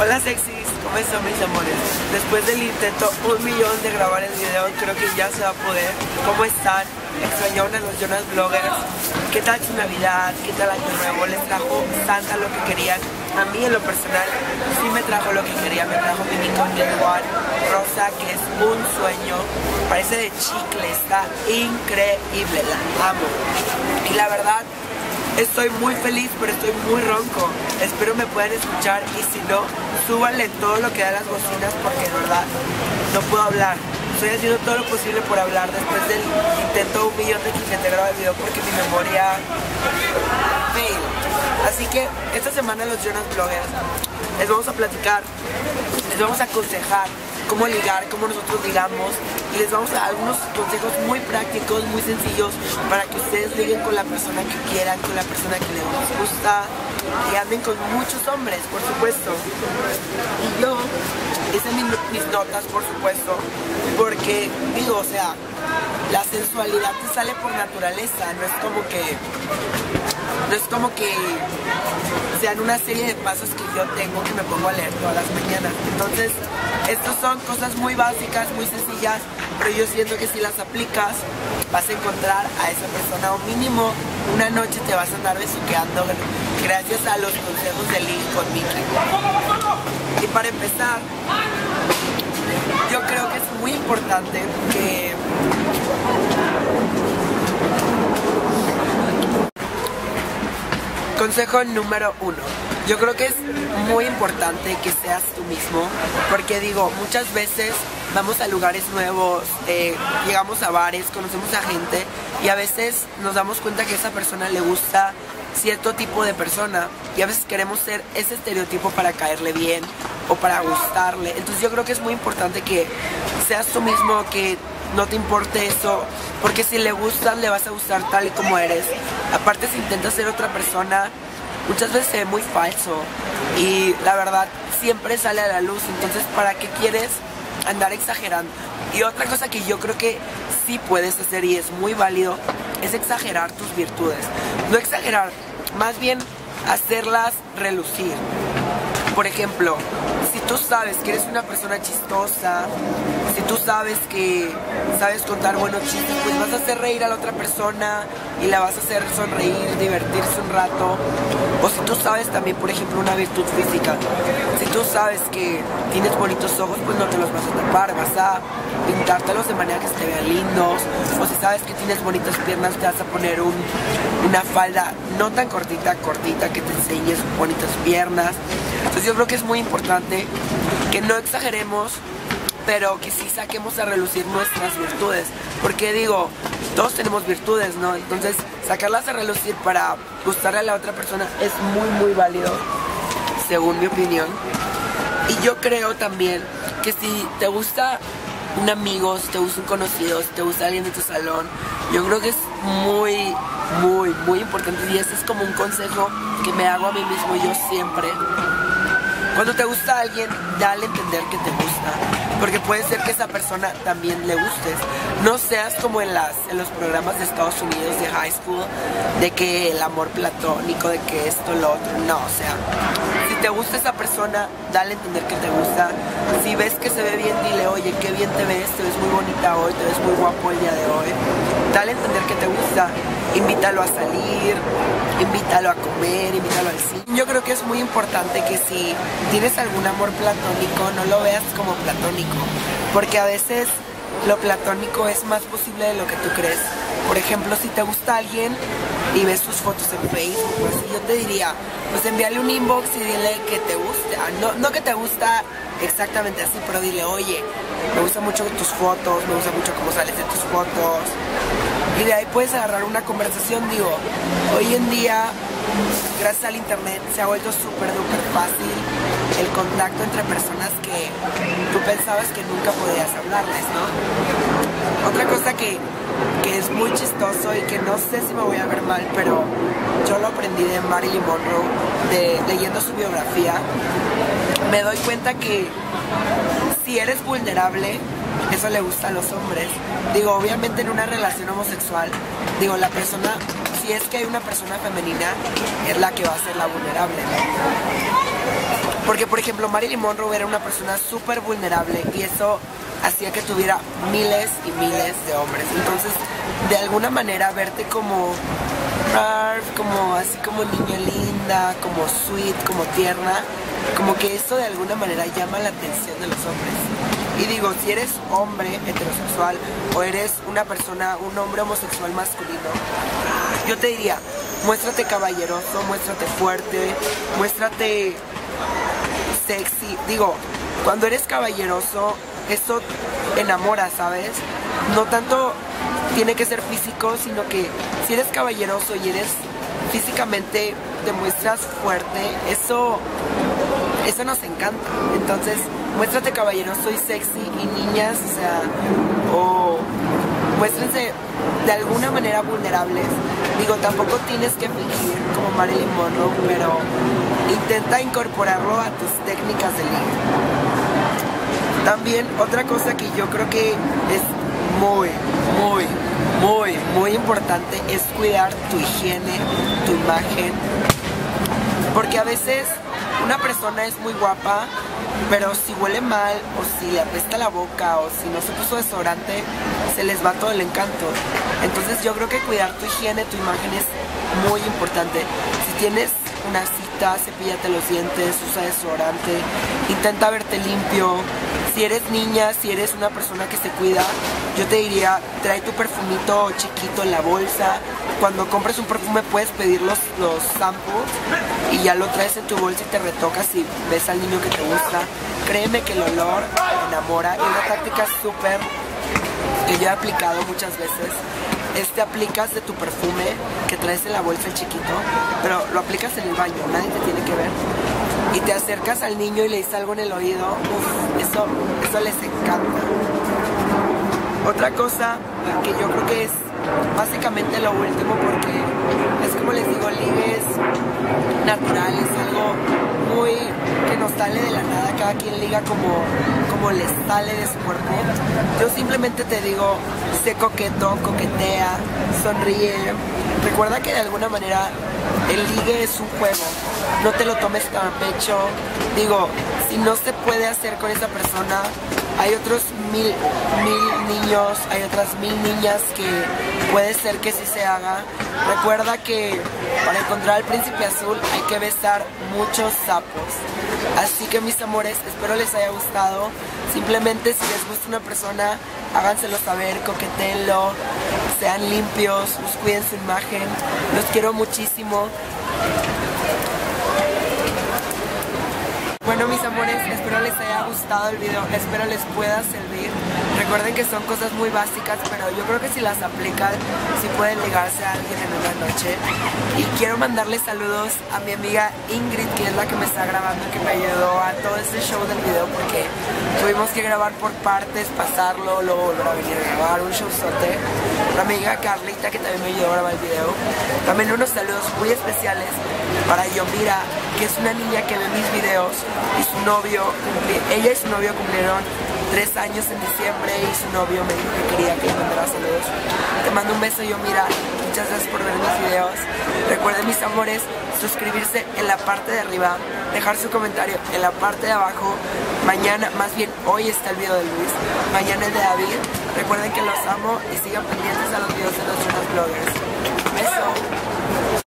Hola sexys, ¿cómo están mis amores? Después del intento un millón de grabar el video, creo que ya se va a poder. ¿Cómo están? Extrañaron a los Jonas Bloggers. ¿Qué tal su Navidad? ¿Qué tal Año Nuevo? ¿Les trajo Santa lo que querían? A mí en lo personal sí me trajo lo que quería, me trajo mi Nicole One rosa que es un sueño, parece de chicle, está increíble, la amo. Y la verdad Estoy muy feliz, pero estoy muy ronco. Espero me puedan escuchar y si no, súbanle todo lo que da las bocinas porque de verdad no puedo hablar. Estoy haciendo todo lo posible por hablar después del intento un millón de que te graba el video porque mi memoria fail. Así que esta semana los Jonas Bloggers les vamos a platicar, les vamos a aconsejar cómo ligar, cómo nosotros ligamos y les vamos a dar algunos consejos muy prácticos, muy sencillos para que ustedes liguen con la persona que quieran, con la persona que les gusta y anden con muchos hombres, por supuesto. Y yo hice mis, notas, por supuesto, porque digo, o sea, la sensualidad te sale por naturaleza, no es como que no es como que sean una serie de pasos que yo tengo que me pongo a leer todas las mañanas. Entonces, estas son cosas muy básicas, muy sencillas, pero yo siento que si las aplicas vas a encontrar a esa persona o mínimo una noche te vas a andar besuqueando gracias a los consejos de Lee con. Y para empezar, yo creo que es muy importante que Consejo número uno. Yo creo que es muy importante que seas tú mismo, porque digo, muchas veces vamos a lugares nuevos, eh, llegamos a bares, conocemos a gente y a veces nos damos cuenta que a esa persona le gusta cierto tipo de persona y a veces queremos ser ese estereotipo para caerle bien o para gustarle. Entonces yo creo que es muy importante que seas tú mismo, que no te importe eso, porque si le gustas, le vas a gustar tal y como eres. Aparte, si intentas ser otra persona, muchas veces se ve muy falso y la verdad siempre sale a la luz. Entonces, ¿para qué quieres andar exagerando? Y otra cosa que yo creo que sí puedes hacer y es muy válido es exagerar tus virtudes. No exagerar, más bien hacerlas relucir. Por ejemplo, si tú sabes que eres una persona chistosa, si tú sabes que sabes contar buenos chistes, pues vas a hacer reír a la otra persona y la vas a hacer sonreír, divertirse un rato. O si tú sabes también, por ejemplo, una virtud física, si tú sabes que tienes bonitos ojos, pues no te los vas a tapar, vas a pintártelos de manera que se vean lindos. O si sabes que tienes bonitas piernas, te vas a poner una falda no tan cortita, cortita, que te enseñes bonitas piernas. Entonces yo creo que es muy importante que no exageremos, pero que sí saquemos a relucir nuestras virtudes. Porque digo, todos tenemos virtudes, ¿no? Entonces sacarlas a relucir para gustarle a la otra persona es muy, muy válido, según mi opinión. Y yo creo también que si te gusta un amigo, si te gusta un conocido, si te gusta alguien de tu salón, yo creo que es muy, muy, muy importante. Y este es como un consejo que me hago a mí mismo yo siempre cuando te gusta alguien, dale a entender que te gusta. Porque puede ser que esa persona también le gustes. No seas como en, en los programas de Estados Unidos de high school, de que el amor platónico, de que esto, lo otro. No, o sea, si te gusta esa persona, dale a entender que te gusta. Si ves que se ve bien, dile, oye, qué bien te ves, te ves muy bonita hoy, te ves muy guapo el día de hoy. Dale a entender que te gusta. Invítalo a salir, invítalo a comer, invítalo al cine. Yo creo que es muy importante que si tienes algún amor platónico, no lo veas como platónico, porque a veces lo platónico es más posible de lo que tú crees. Por ejemplo, si te gusta alguien y ves sus fotos en Facebook, pues yo te diría, pues envíale un inbox y dile que te gusta. No, no que te gusta exactamente así, pero dile, oye, me gusta mucho tus fotos, me gusta mucho cómo sales de tus fotos. Y de ahí puedes agarrar una conversación, digo, hoy en día, gracias al internet, se ha vuelto súper, duper fácil el contacto entre personas que tú pensabas que nunca podías hablarles, ¿no? Otra cosa que, que es muy chistoso y que no sé si me voy a ver mal, pero yo lo aprendí de Marilyn Monroe, leyendo su biografía, me doy cuenta que si eres vulnerable, eso le gusta a los hombres. Digo, obviamente en una relación homosexual, digo, la persona, si es que hay una persona femenina, es la que va a ser la vulnerable. Porque, por ejemplo, Marilyn Monroe era una persona súper vulnerable y eso hacía que tuviera miles y miles de hombres. Entonces, de alguna manera, verte como como así como niña linda, como sweet, como tierna, como que eso de alguna manera llama la atención de los hombres. Y digo, si eres hombre heterosexual o eres una persona, un hombre homosexual masculino, yo te diría, muéstrate caballeroso, muéstrate fuerte, muéstrate sexy. Digo, cuando eres caballeroso, eso enamora, ¿sabes? No tanto tiene que ser físico, sino que si eres caballeroso y eres físicamente, te muestras fuerte, eso, eso nos encanta. Entonces, muéstrate caballeroso y sexy y niñas, o sea, o muéstrense de alguna manera vulnerables. Digo, tampoco tienes que fingir como Marilyn Monroe, pero intenta incorporarlo a tus técnicas de ligue. También otra cosa que yo creo que es muy, muy, muy, muy importante es cuidar tu higiene, tu imagen. Porque a veces una persona es muy guapa, pero si huele mal o si le apesta la boca o si no se puso desodorante, se les va todo el encanto. Entonces yo creo que cuidar tu higiene, tu imagen es muy importante. Si tienes una cita, cepíllate los dientes, usa desodorante, intenta verte limpio, si eres niña, si eres una persona que se cuida, yo te diría, trae tu perfumito chiquito en la bolsa. Cuando compres un perfume puedes pedir los, los samples y ya lo traes en tu bolsa y te retocas y ves al niño que te gusta. Créeme que el olor enamora y una táctica súper que yo he aplicado muchas veces es te aplicas de tu perfume que traes en la bolsa el chiquito, pero lo aplicas en el baño, nadie te tiene que ver y te acercas al niño y le dices algo en el oído, uff, eso, eso les encanta. Otra cosa que yo creo que es básicamente lo último porque es como les digo, ligue es natural, es algo muy que nos sale de la nada, cada quien liga como, como les sale de su cuerpo. Yo simplemente te digo, sé coqueto, coquetea, sonríe. Recuerda que de alguna manera el ligue es un juego, no te lo tomes tan pecho. Digo, si no se puede hacer con esa persona, hay otros mil, mil niños, hay otras mil niñas que puede ser que sí se haga. Recuerda que para encontrar al príncipe azul hay que besar muchos sapos. Así que mis amores, espero les haya gustado. Simplemente si les gusta una persona, háganselo saber, coquetenlo, sean limpios, cuiden su imagen. Los quiero muchísimo. Bueno mis amores, espero les haya gustado el video, espero les pueda servir. Recuerden que son cosas muy básicas, pero yo creo que si las aplican, si pueden ligarse a alguien en una noche. Y quiero mandarles saludos a mi amiga Ingrid, que es la que me está grabando, que me ayudó a todo este show del video, porque tuvimos que grabar por partes, pasarlo, luego volver a venir a grabar, un showzote. La amiga Carlita, que también me ayudó a grabar el video. También unos saludos muy especiales para Yomira, que es una niña que ve mis videos y su novio, ella y su novio cumplieron tres años en diciembre y su novio me dijo que quería que le mandara saludos. Te mando un beso yo mira, muchas gracias por ver mis videos. Recuerden mis amores, suscribirse en la parte de arriba, dejar su comentario en la parte de abajo. Mañana, más bien hoy está el video de Luis, mañana el de David. Recuerden que los amo y sigan pendientes a los videos de los Jonas Bloggers. Beso.